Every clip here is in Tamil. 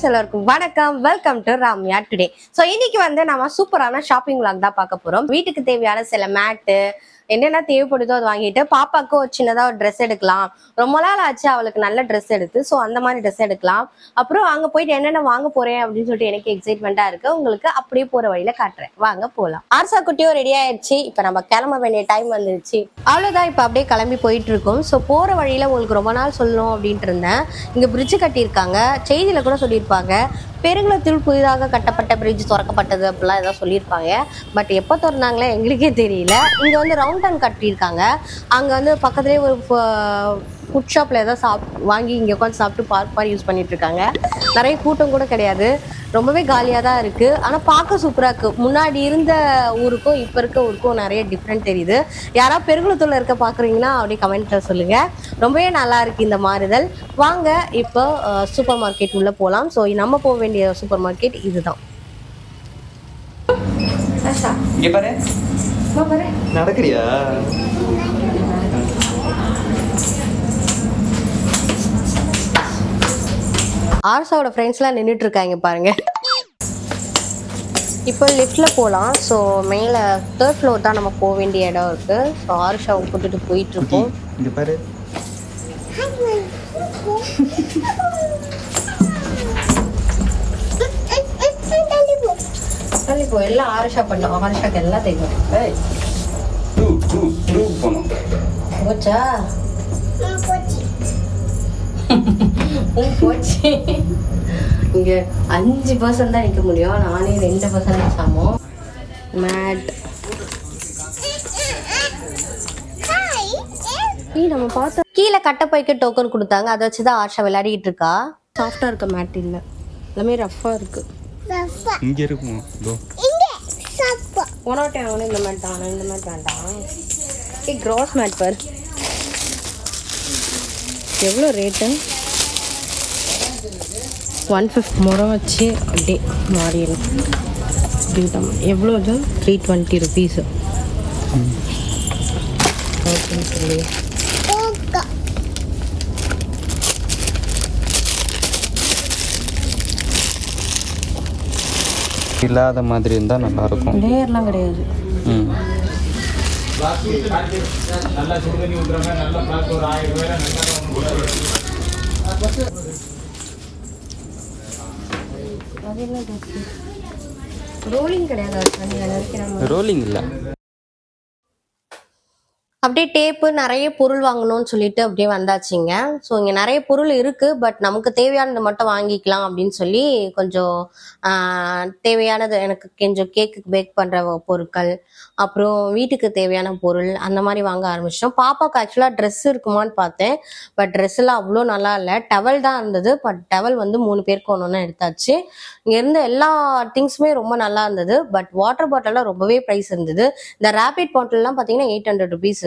ஃப்ரெண்ட்ஸ் எல்லாருக்கும் வணக்கம். Welcome to Ramya today so இன்னைக்கு வந்து நம்ம சூப்பரான ஷாப்பிங் விளாக் தான் பார்க்க போறோம். வீட்டுக்கு தேவையான சில மேட்டு என்னென்ன தேவைப்படுதோ அது வாங்கிட்டு பாப்பாக்கு ஒரு சின்னதாக ஒரு ட்ரெஸ் எடுக்கலாம். ரொம்ப நாள் ஆச்சு அவளுக்கு நல்ல ட்ரெஸ் எடுத்து. ஸோ அந்த மாதிரி ட்ரெஸ் எடுக்கலாம். அப்புறம் அங்கே போயிட்டு என்னென்ன வாங்க போறேன் அப்படின்னு சொல்லிட்டு எனக்கு எக்ஸைட்மெண்டா இருக்கு. உங்களுக்கு அப்படியே போற வழியில காட்டுறேன். வாங்க போகலாம் ஆர்சா குட்டியும் ரெடி ஆயிடுச்சு இப்போ நம்ம கிளம்ப வேண்டிய டைம் வந்துருச்சு. அவ்வளோதான் இப்போ அப்படியே கிளம்பி போயிட்டு இருக்கோம். ஸோ போற வழியில உங்களுக்கு ரொம்ப நாள் சொல்லணும் அப்படின்ட்டு இருந்தேன். இங்க பிரிட்ஜ் கட்டியிருக்காங்க. செய்தியில கூட சொல்லியிருப்பாங்க. பெருங்குளத்தில் புதிதாக கட்டப்பட்ட பிரிட்ஜ் திறக்கப்பட்டது அப்படிலாம் ஏதோ சொல்லியிருப்பாங்க. பட் எப்போ திறந்தாங்களே எங்களுக்கே தெரியல. இங்கே வந்து ரவுண்ட் டன் கட்டியிருக்காங்க. அங்கே வந்து பக்கத்துலேயே ஒரு ஃபுட் ஷாப்பில் ஏதோ சாப் வாங்கி இங்கே உட்காந்து சாப்பிட்டு பார்க் மாதிரி யூஸ் பண்ணிட்டு இருக்காங்க. நிறைய கூட்டம் கூட கிடையாது. ரொம்பவே காலியாக தான் இருக்குது ஆனால் பார்க்க சூப்பராக இருக்குது முன்னாடி இருந்த ஊருக்கும் இப்போ இருக்க ஊருக்கும் நிறைய டிஃப்ரெண்ட் தெரியுது. யாராவது பெருங்குளத்தூரில் இருக்க பார்க்குறீங்கன்னா அப்படியே கமெண்ட்டில் சொல்லுங்கள் ரொம்பவே நல்லா இருக்குது இந்த மாறுதல். வாங்க இப்போ சூப்பர் மார்க்கெட் உள்ளே போகலாம் ஸோ நம்ம போக வேண்டிய சூப்பர் மார்க்கெட் இதுதான் இங்க பாரு. நடக்கிறியா? ஆர்சாவோட ஃப்ரெண்ட்ஸ்லாம் நின்றுட்டு இருக்காங்க பாருங்க. இப்போ லிஃப்டில் போகலாம் ஸோ மேலே தேர்ட் ஃப்ளோர் தான் நம்ம போக வேண்டிய இடம் இருக்குது ஸோ ஆர்ஷாவை கூட்டிட்டு போயிட்டு இருக்கோம் இங்க பாரு. இப்போ எல்லாம் ஆர்ஷா பண்ணோம். ஆர்ஷாக்கு எல்லாம் தெரியும் போச்சா? போச்சு. இங்கே அஞ்சு பர்சன்ட் தான் நிற்க முடியும். நானே ரெண்டு பர்சன்ட் சமம் மேட் நீ நம்ம பார்த்தோம் கீழே கட்டப்பைக்கு டோக்கன் கொடுத்தாங்க. அதை வச்சு தான் ஆஷா விளையாடிட்டு இருக்கா? சாஃப்டாக இருக்க மேட் இல்லை. எல்லாமே ரஃப்பாக இருக்கு. இங்க இருக்கும்? உனோட்டே அவனு இந்த மேட் தான் இந்த மேட் வேண்டாம். ஏ க்ராஸ் மேட் பார். எவ்வளோ ரேட்டு ஒன் ஃபிஃப்டி முறம் வச்சு அப்படியே மாறிடும் எவ்வளோ இது த்ரீ டுவெண்ட்டி ருபீஸு சொல்லி இல்லாத மாதிரி இருந்தா நல்லா இருக்கும் லேயர்லாம் கிடையாது. ம். அது என்ன ரோலிங் கிடையாது அது தண்ணி நினைக்கிற மாதிரி ரோலிங் இல்ல. அப்படியே டேப்பு நிறைய பொருள் வாங்கணும்னு சொல்லிட்டு அப்படியே வந்தாச்சுங்க. ஸோ இங்கே நிறைய பொருள் இருக்குது பட் நமக்கு தேவையானது மட்டும் வாங்கிக்கலாம் அப்படின்னு சொல்லி கொஞ்சம் தேவையானது எனக்கு கொஞ்சம் கேக்கு பேக் பண்ணுற பொருட்கள் அப்புறம் வீட்டுக்கு தேவையான பொருள் அந்த மாதிரி வாங்க ஆரம்பிச்சிட்டோம். பாப்பாவுக்கு ஆக்சுவலாக ட்ரெஸ் இருக்குமான்னு பார்த்தேன் பட் ட்ரெஸ் எல்லாம் அவ்வளோ நல்லா இல்லை. டவல் தான் இருந்தது பட் டவல் வந்து மூணு பேருக்கு ஒன்று ஒன்று எடுத்தாச்சு. இங்கே இருந்த எல்லா திங்ஸுமே ரொம்ப நல்லா இருந்தது பட் வாட்டர் பாட்டிலெலாம் ரொம்பவே ப்ரைஸ் இருந்தது. இந்த ரேபிட் பாட்டில்லாம் பார்த்தீங்கன்னா எயிட் ஹண்ட்ரட் ருபீஸ்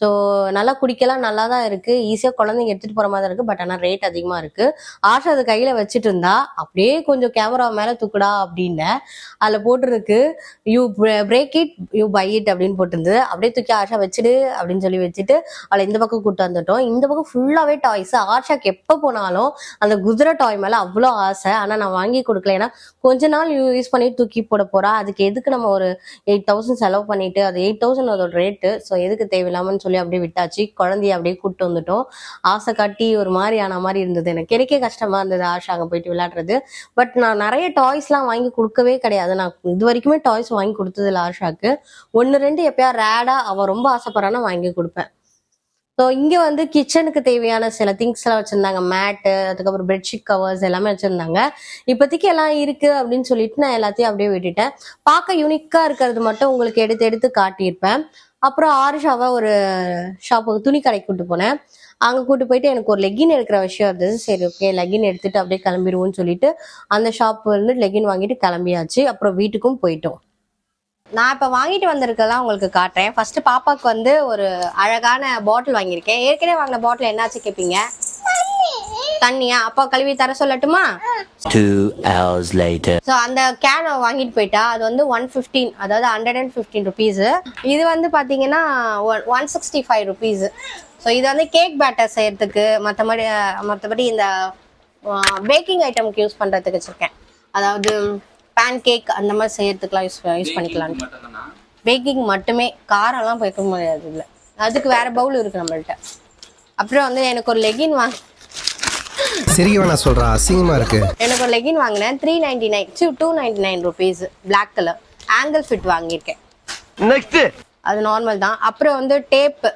ஸோ நல்லா குடிக்கலாம் நல்லா தான் இருக்கு ஈஸியாக குழந்தைங்க எடுத்துட்டு போற மாதிரி இருக்கு பட் ஆனால் ரேட் அதிகமா இருக்கு. ஆஷா அது கையில வச்சுட்டு இருந்தா அப்படியே கொஞ்சம் கேமரா மேல தூக்குடா அப்படின்னு அதில் போட்டிருக்கு. You break it you buy it அப்படின்னு போட்டிருந்து அப்படியே தூக்கி ஆஷா வச்சுடு அப்படின்னு சொல்லி வச்சுட்டு அவளை இந்த பக்கம் கூட்டு வந்துட்டோம். இந்த பக்கம் ஃபுல்லாவே டாய்ஸ் ஆஷாக்கு எப்போ போனாலும் அந்த குதிரை டாய் மேல அவ்வளோ ஆசை. ஆனால் நான் வாங்கி கொடுக்கல. ஏன்னா கொஞ்ச நாள் யூஸ் பண்ணி தூக்கி போட போறா. அதுக்கு எதுக்கு நம்ம ஒரு எயிட் தௌசண்ட் செலவு பண்ணிட்டு அது எயிட் தௌசண்ட் அதோட ரேட்டு ஸோ எதுக்கு தேவையில்லாமன்னு சொல்லி அப்படியே விட்டாச்சு. குழந்தைய அப்படியே கூப்பிட்டு வந்துட்டோம். ஆசை காட்டி ஒரு மாதிரி ஆன மாதிரி இருந்தது எனக்கு. எனக்கே கஷ்டமா இருந்தது ஆஷா அங்கே போயிட்டு விளையாடுறது. பட் நான் நிறைய டாய்ஸ்லாம் வாங்கி கொடுக்கவே கிடையாது. நான் இது வரைக்குமே டாய்ஸ் வாங்கி கொடுத்தது இல்லை ஆஷாக்கு. ஒன்று ரெண்டு எப்பயா ரேடா அவ ரொம்ப ஆசைப்படுறான்னா வாங்கி கொடுப்பேன். ஸோ இங்கே வந்து கிச்சனுக்கு தேவையான சில திங்ஸ் எல்லாம் வச்சிருந்தாங்க. மேட்டு அதுக்கப்புறம் பெட்ஷீட் கவர்ஸ் எல்லாமே வச்சிருந்தாங்க. இப்போதைக்கு எல்லாம் இருக்கு அப்படின்னு சொல்லிட்டு நான் எல்லாத்தையும் அப்படியே விட்டுட்டேன். பார்க்க யூனிக்கா இருக்கிறது மட்டும் உங்களுக்கு எடுத்து எடுத்து காட்டியிருப்பேன். அப்புறம் ஆரிஷாவை ஒரு ஷாப்புக்கு துணி கடைக்கு கூட்டு போனேன். அங்கே கூட்டு போயிட்டு எனக்கு ஒரு லெகின் எடுக்கிற விஷயம் இருந்தது. சரி ஓகே லெகின் எடுத்துட்டு அப்படியே கிளம்பிடுவோம்னு சொல்லிட்டு அந்த ஷாப்ல வந்து லெகின் வாங்கிட்டு கிளம்பியாச்சு. அப்புறம் வீட்டுக்கும் போயிட்டோம். நான் இப்போ வாங்கிட்டு வந்திருக்கெல்லாம் உங்களுக்கு காட்டுறேன். ஃபர்ஸ்ட் பாப்பாவுக்கு வந்து ஒரு அழகான பாட்டில் வாங்கியிருக்கேன். ஏற்கனவே வாங்கின பாட்டில் என்னாச்சு கேட்பீங்க தண்ணியா? அப்பா கழுவி தர சொல்லட்டுமா? Two hours later. ஸோ அந்த கேனை வாங்கிட்டு போயிட்டா. அது வந்து ஒன் ஃபிஃப்டீன் அதாவது ஹண்ட்ரட் அண்ட் ஃபிஃப்டீன் ருபீஸு இது வந்து பார்த்தீங்கன்னா one one sixty five rupees so இது வந்து கேக் பேட்டர் செய்யறதுக்கு மற்றபடி மற்றபடி இந்த பேக்கிங் ஐட்டமுக்கு யூஸ் பண்ணுறதுக்கு வச்சுருக்கேன். அதாவது பேன் கேக் அந்த மாதிரி செய்யறதுக்குலாம் யூஸ் யூஸ் பண்ணிக்கலான்ட்டு பேக்கிங் மட்டுமே. காரெல்லாம் வைக்க முடியாது இல்லை அதுக்கு வேற பவுல் இருக்கு நம்மள்ட்ட. அப்புறம் வந்து எனக்கு ஒரு லெகின் வாங்க சிரிக்க வேணாம் சொல்றா அசிங்கமா இருக்கு. எனக்கு ஒரு லெகின் வாங்கினேன் three ninety nine two ninety nine rupees black colour ankle fit வாங்கியிருக்கேன். நெக்ஸ்ட் அது நார்மல் தான். அப்புறம் வந்து டேப்பு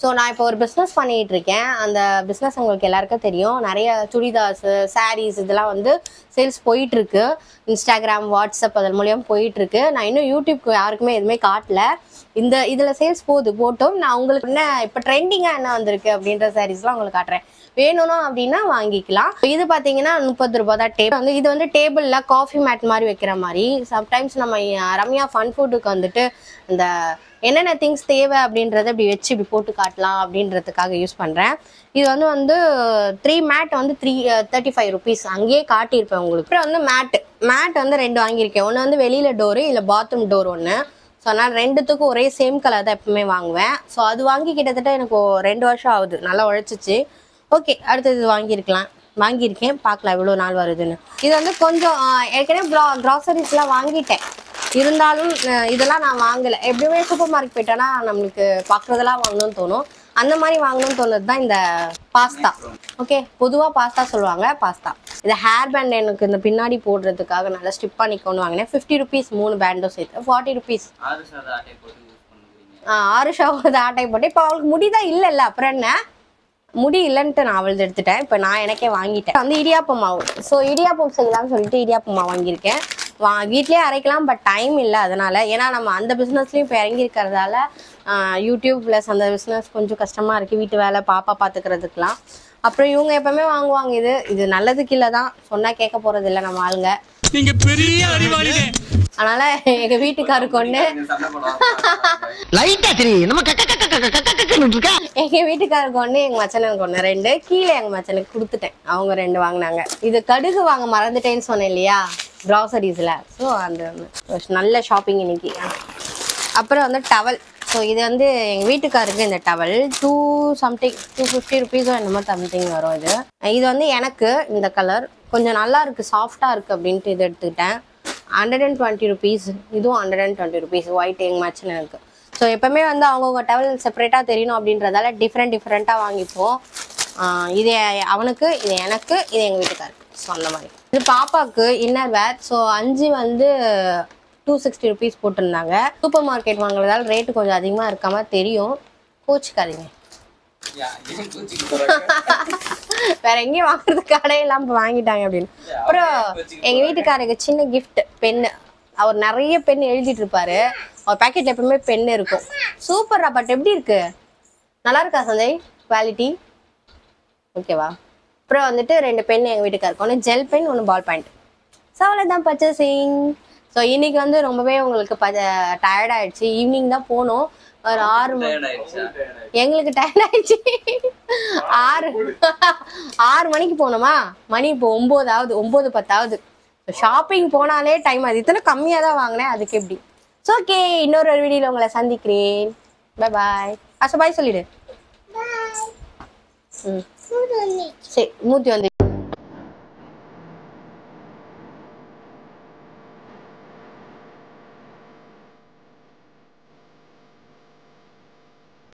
ஸோ நான் இப்போ ஒரு பிஸ்னஸ் பண்ணிட்டு இருக்கேன் அந்த பிஸ்னஸ் உங்களுக்கு எல்லாருக்கும் தெரியும். நிறைய சுடிதார்ஸ் சாரீஸ் இதெல்லாம் வந்து சேல்ஸ் போயிட்டு இருக்கு இன்ஸ்டாகிராம் வாட்ஸ்அப் அதன் மூலியம் போயிட்டு இருக்கு நான் இன்னும் யூடியூப்க்கு யாருக்குமே எதுவுமே காட்டல. இந்த இதில் சேல்ஸ் போகுது போட்டும். நான் உங்களுக்கு என்ன இப்போ ட்ரெண்டிங்காக என்ன வந்திருக்கு அப்படின்ற சாரீஸ்லாம் உங்களுக்கு காட்டுறேன். வேணும்னா அப்படின்னா வாங்கிக்கலாம். இது பார்த்தீங்கன்னா முப்பது ரூபாய் தான் டேபிள் வந்து இது வந்து டேபிளில் காஃபி மேட் மாதிரி வைக்கிற மாதிரி. சம்டைம்ஸ் நம்ம ரம்யா ஃபன் ஃபுட்டுக்கு வந்துட்டு இந்த என்னென்ன திங்ஸ் தேவை அப்படின்றத இப்படி வச்சு இப்படி போட்டு காட்டலாம் அப்படின்றதுக்காக யூஸ் பண்ணுறேன் இது வந்து வந்து த்ரீ மேட் வந்து த்ரீ தேர்ட்டி ஃபைவ் ருபீஸ் அங்கேயே காட்டியிருப்பேன் உங்களுக்கு. அப்புறம் வந்து மேட் மேட் வந்து ரெண்டு வாங்கியிருக்கேன். ஒன்று வந்து வெளியில் டோரு இல்லை பாத்ரூம் டோர் ஒன்று ஸோ நான் ரெண்டுத்துக்கும் ஒரே சேம் கலர் தான் எப்பவுமே வாங்குவேன். ஸோ அது வாங்கி கிட்டத்தட்ட எனக்கு ஒரு ரெண்டு வருஷம் ஆகுது. நல்லா உழைச்சிச்சு. ஓகே அடுத்தது வாங்கியிருக்கலாம். வாங்கியிருக்கேன். பார்க்கலாம் எவ்வளோ நாள் வருதுன்னு. இது வந்து கொஞ்சம் ஏற்கனவே க்ரா க்ராசரிஸ்லாம் வாங்கிட்டேன். இருந்தாலும் இதெல்லாம் நான் வாங்கலை. எப்படியுமே சூப்பர் மார்க்கெட் போயிட்டேன்னா நம்மளுக்கு பார்க்குறதெல்லாம் வாங்கணும்னு தோணும். அந்த மாதிரி வாங்கணும்னு தோணுது தான் இந்த பாஸ்தா. ஓகே பொதுவாக பாஸ்தா சொல்லுவாங்க பாஸ்தா. இந்த ஹேர் பேண்ட் எனக்கு இந்த பின்னாடி போடுறதுக்காக நல்லா ஸ்டிப் பண்ணி கொண்டு வாங்கினேன். ஃபிஃப்டி ருபீஸ் மூணு பேண்டும் சேர்த்து ஃபார்ட்டி ருபீஸ் ஆறு ஷவர் ஆட்டை போட்டு இப்போ அவளுக்கு முடிதான் இல்லைல்ல அப்புறம் என்ன? முடி இல்லைன்ட்டு நான் அவளது எடுத்துட்டேன். இப்போ நான் எனக்கே வாங்கிட்டேன். வந்து இடியாப்பம் மாவு. ஸோ இடியாப்பம் செய்யலாம்னு சொல்லிட்டு இடியாப்பம் மாவு வாங்கியிருக்கேன். வா வீட்லயே அரைக்கலாம் பட் டைம் இல்லை அதனால. ஏன்னா நம்ம அந்த பிஸ்னஸ்லையும் இப்போ இறங்கி இருக்கிறதால யூடியூப் ப்ளஸ் அந்த பிஸ்னஸ் கொஞ்சம் கஷ்டமா இருக்கு. வீட்டு வேலை பாப்பா பார்த்துக்கிறதுக்கெலாம் அப்புறம் இவங்க எப்பவுமே வாங்குவாங்க இது. இது நல்லதுக்கு இல்லை தான். சொன்னா கேட்க போறது இல்லை நம்ம ஆளுங்க. நீங்க பெரிய அறிவாளிங்க. அதனால எங்க வீட்டுக்காருக்கு ஒன்று லைட்டா சரி நம்ம கக்க கக்க கக்க கக்க கக்கன்னு இருக்கா எங்க வீட்டுக்காருக்கு ஒண்ணு எங்க மச்சனுக்கு ஒண்ணு ரெண்டு கீழே எங்க மச்சனுக்கு கொடுத்துட்டேன். அவங்க ரெண்டு வாங்கினாங்க. இது கடுகு வாங்க மறந்துட்டேன்னு சொன்னேன் இல்லையா? க்ராசரிஸில் ஸோ அந்த நல்ல ஷாப்பிங் இன்னைக்கு. அப்புறம் வந்து டவல் ஸோ இது வந்து எங்கள் வீட்டுக்காருக்கு இந்த towel two something two fifty ருபீஸோ என்னமோ சம்திங் வரும் இது. இது வந்து எனக்கு இந்த கலர் கொஞ்சம் நல்லா இருக்குது சாஃப்டாக இருக்குது அப்படின்ட்டு இது எடுத்துக்கிட்டேன். ஹண்ட்ரட் அண்ட் டுவெண்ட்டி ருபீஸ் இதுவும் hundred and twenty rupees white எங் மேட்ச்னு இருக்குது ஸோ எப்பவுமே வந்து அவங்கவுங்க டவல் செப்பரேட்டாக தெரியணும் அப்படின்றதால டிஃப்ரெண்ட் டிஃப்ரெண்ட்டாக வாங்கிப்போம். இது அவனுக்கு இது எனக்கு இது எங்கள் வீட்டுக்காருக்கு. ஸோ அந்த மாதிரி. இது பாப்பாவுக்கு இன்னர் வேர் ஸோ அஞ்சு வந்து டூ சிக்ஸ்டி ருபீஸ் போட்டிருந்தாங்க. சூப்பர் மார்க்கெட் வாங்குறதால ரேட்டு கொஞ்சம் அதிகமாக இருக்காம தெரியும். கோச்சிக்காதீங்க. வேற எங்கேயும் வாங்குறது கடையெல்லாம் இப்போ வாங்கிட்டாங்க அப்படின்னு. அப்புறம் எங்க வீட்டுக்காரருக்கு சின்ன gift பென்னு அவர் நிறைய பென் எழுதிட்டு இருப்பாரு. அவர் பேக்கெட்ல எப்பவுமே பென் இருக்கும். சூப்பர் பட் எப்படி இருக்கு? நல்லா இருக்கா சஞ்சய்? குவாலிட்டி ஓகேவா அப்புறம் வந்துட்டு ரெண்டு பென் எங்க வீட்டுக்காருக்கு ஒன்று ஜெல் பென் ஒன்று பால் பாயிண்ட் ஸோ அவ்வளோதான் பர்ச்சேசிங் ஸோ இன்னைக்கு வந்து ரொம்பவே உங்களுக்கு டயர்ட் ஆயிடுச்சு. ஈவினிங் தான் போனோம். ஒரு ஆறு மணி எங்களுக்கு டயர்ட் ஆயிடுச்சு. ஆறு ஆறு மணிக்கு போனோமா? மணி இப்போ ஒம்போதாவது ஒம்பது பத்தாவது. ஷாப்பிங் போனாலே டைம் அது இத்தனை கம்மியாக தான் வாங்கினேன். அதுக்கு எப்படி? ஸோ ஓகே இன்னொரு ஒரு வீடியோவில் உங்களை சந்திக்கிறேன். பை பாய் அச பாய் சொல்லிடு. ம். சரி மூத்தி வந்து